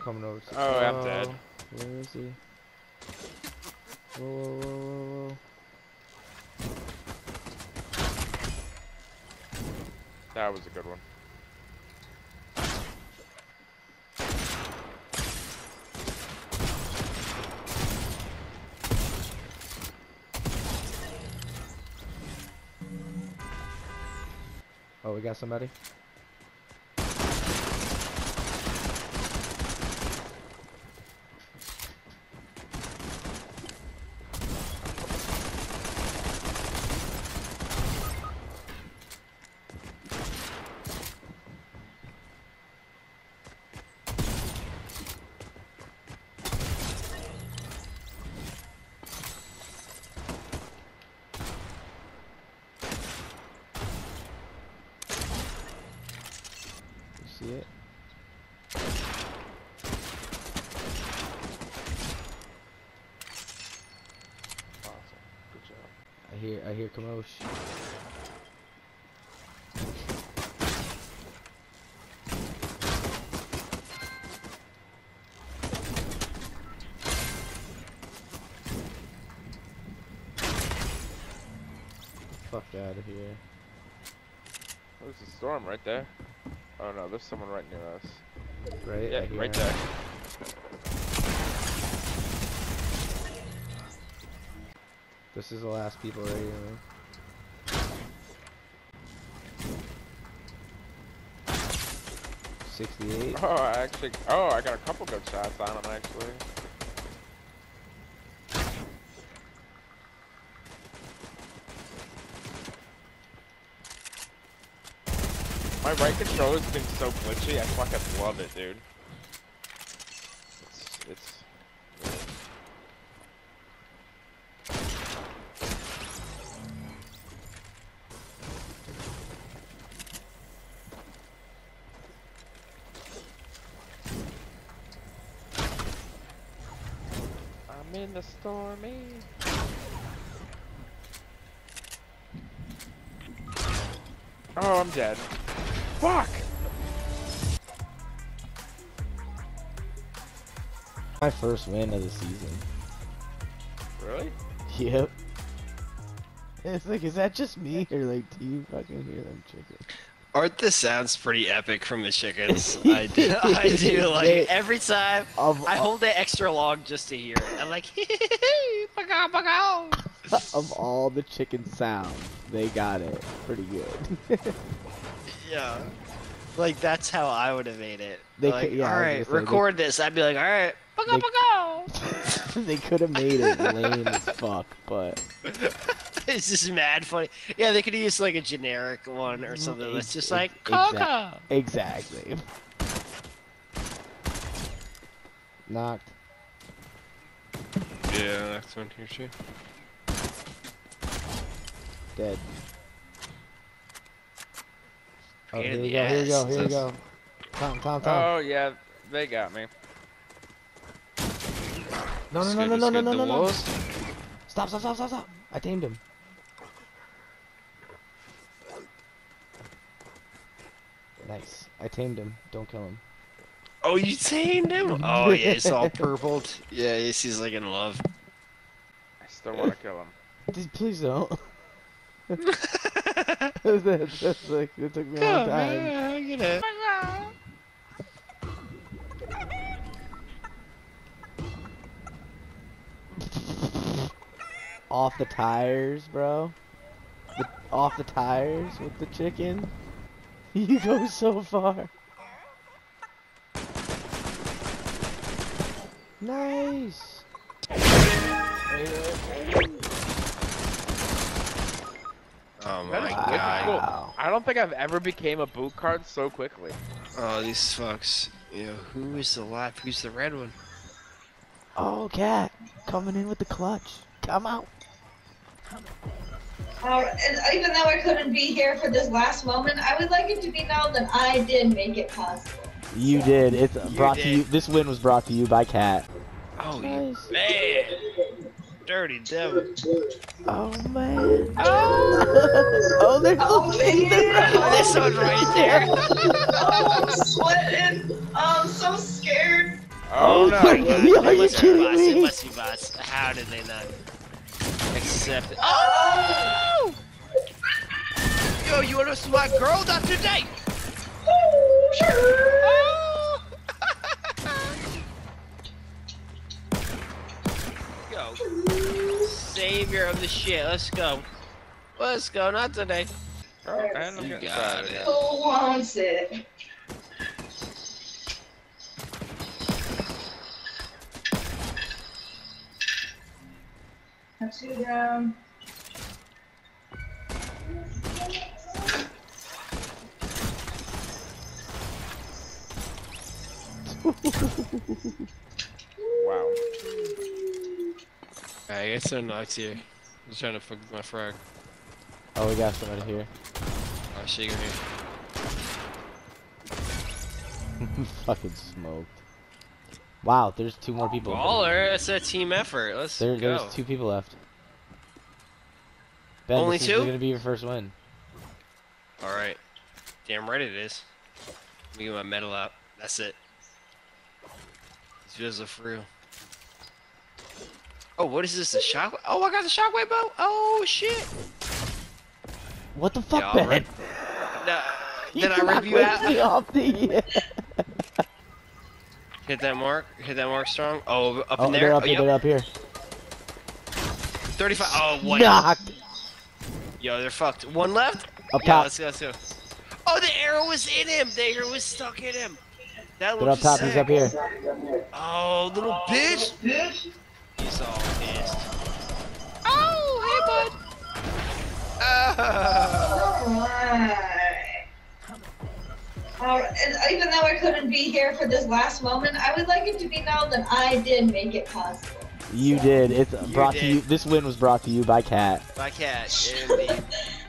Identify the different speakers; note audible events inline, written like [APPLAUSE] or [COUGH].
Speaker 1: coming over. To
Speaker 2: Oh, I'm dead.
Speaker 1: Where is he? Whoa, whoa, whoa, whoa,
Speaker 2: That was a good one.
Speaker 1: Oh, we got somebody. You see it?
Speaker 2: Awesome. Good job.
Speaker 1: I hear, I hear commotion. Fuck out of here.
Speaker 2: There's a storm right there. Oh no, there's someone right near us.
Speaker 1: Right?
Speaker 2: Yeah, right
Speaker 1: him.
Speaker 2: there.
Speaker 1: This is the last people right here. Sixty-eight.
Speaker 2: Oh, I actually. Oh, I got a couple good shots on him actually. My right controller's been so glitchy. I fucking love it, dude. In the stormy. Eh? Oh, I'm dead. Fuck!
Speaker 1: My first win of the season.
Speaker 2: Really?
Speaker 1: Yep. It's like, is that just me or like, do you fucking hear them chickens?
Speaker 3: Aren't the sounds pretty epic from the chickens? [LAUGHS] I do. I do. [LAUGHS] Like
Speaker 1: They-
Speaker 3: every time
Speaker 1: Of,
Speaker 3: I hold it extra long just to hear it. I'm like, [LAUGHS]
Speaker 1: of all the chicken sounds, they got it pretty good.
Speaker 3: Yeah. Like that's how I would have made it.
Speaker 1: They
Speaker 3: like,
Speaker 1: could- yeah,
Speaker 3: all right,
Speaker 1: say, they-
Speaker 3: record this. I'd be like, all right, bagow,
Speaker 1: They- they could have made it lame as fuck, but [LAUGHS]
Speaker 3: it's just mad funny. Yeah, they could use like a generic one or something mm-hmm.
Speaker 1: that's
Speaker 3: just like
Speaker 1: exact-
Speaker 3: caca.
Speaker 1: exactly. Knocked.
Speaker 3: Yeah, next one here too.
Speaker 1: Dead. Oh, here
Speaker 3: in
Speaker 1: we go, here we go, here we go. Tom, Tom, Tom.
Speaker 2: Oh yeah, they got me.
Speaker 1: no, no,
Speaker 3: It's
Speaker 1: no,
Speaker 3: good,
Speaker 1: no, no, no, no, no, no. Stop, stop, stop, stop, stop. I tamed him. Nice. I tamed him. Don't kill him.
Speaker 3: Oh, you tamed him? [LAUGHS] Oh yeah, it's all purpled. Yeah, he's, he's like in love.
Speaker 2: I still want to kill him.
Speaker 1: Please don't. [LAUGHS] [LAUGHS] that's, that's like, it took me a long time.
Speaker 3: I get it.
Speaker 1: Off the tires, bro. The, off the tires with the chicken. [LAUGHS] You go so far. Nice.
Speaker 3: Oh my god.
Speaker 2: difficult. I don't think I've ever became a boot card so quickly.
Speaker 3: Oh, these fucks. Yeah, who is the lap? Who's the red one?
Speaker 1: Oh, cat. Coming in with the clutch. Come out.
Speaker 4: Uh, and even though I couldn't be here for this last moment, I would like it to be known that I did make it possible.
Speaker 1: You did. It's
Speaker 3: You
Speaker 1: brought to you. This win was brought to you by Cat.
Speaker 3: Oh,
Speaker 1: Nice.
Speaker 3: you man. Dirty devil.
Speaker 1: Oh man. Oh, there's
Speaker 4: Oh,
Speaker 1: a
Speaker 4: man.
Speaker 3: Oh, there's someone right there. [LAUGHS]
Speaker 4: oh, I'm sweating. Oh, I'm so scared.
Speaker 2: Oh oh no!
Speaker 1: my God.
Speaker 3: It
Speaker 1: Are you
Speaker 3: must be
Speaker 1: kidding
Speaker 3: bots.
Speaker 1: me?
Speaker 3: It must be bots. How did they not accept it? Oh! Yo, you wanna swat girl? Not today! [LAUGHS] Oh! Go. Savior of the shit. Let's go. Let's go. Not today.
Speaker 2: Oh, man,
Speaker 3: You got it.
Speaker 4: Who wants it? Have two down.
Speaker 2: Wow.
Speaker 3: I guess they're knocked here. I'm trying to fuck with my frag.
Speaker 1: Oh, we got somebody here.
Speaker 3: Oh, shit, here. [LAUGHS]
Speaker 1: Fucking smoked. Wow, there's two more people.
Speaker 3: Baller, it's a team effort. Let's
Speaker 1: There,
Speaker 3: go.
Speaker 1: there's two people left. Ben,
Speaker 3: Only
Speaker 1: this
Speaker 3: two?
Speaker 1: is gonna be your first win.
Speaker 3: Alright. Damn right it is. Let me get my medal out. That's it. Videos are for real. Oh, what is this? A shock? Oh, I got the shockwave bow. Oh shit!
Speaker 1: What the fuck,
Speaker 3: Yeah,
Speaker 1: Ben?
Speaker 3: Nah, [LAUGHS] did I rip you
Speaker 1: me
Speaker 3: out?
Speaker 1: off the. [LAUGHS]
Speaker 3: Hit that mark. Hit that mark strong. Oh, up
Speaker 1: Oh,
Speaker 3: in there.
Speaker 1: they're up
Speaker 3: oh,
Speaker 1: here.
Speaker 3: yep.
Speaker 1: They're up here.
Speaker 3: 35. Oh, what?
Speaker 1: Knocked.
Speaker 3: Yo, they're fucked. One left.
Speaker 1: Up
Speaker 3: Yeah,
Speaker 1: top.
Speaker 3: let's go. Let's go. Oh, the arrow was in him. The arrow was stuck in him. That
Speaker 1: They're up
Speaker 3: looks
Speaker 1: top. He's up here.
Speaker 3: Oh, little bitch! bitch. He's all pissed. Oh, hey, bud. Ah.
Speaker 4: Alright. Alright, and even though I couldn't be here for this last moment, I would like it to be known that I did make it possible.
Speaker 1: You did. It's brought to you. This win was brought to you by Cat.
Speaker 3: By cat. Indeed. [LAUGHS]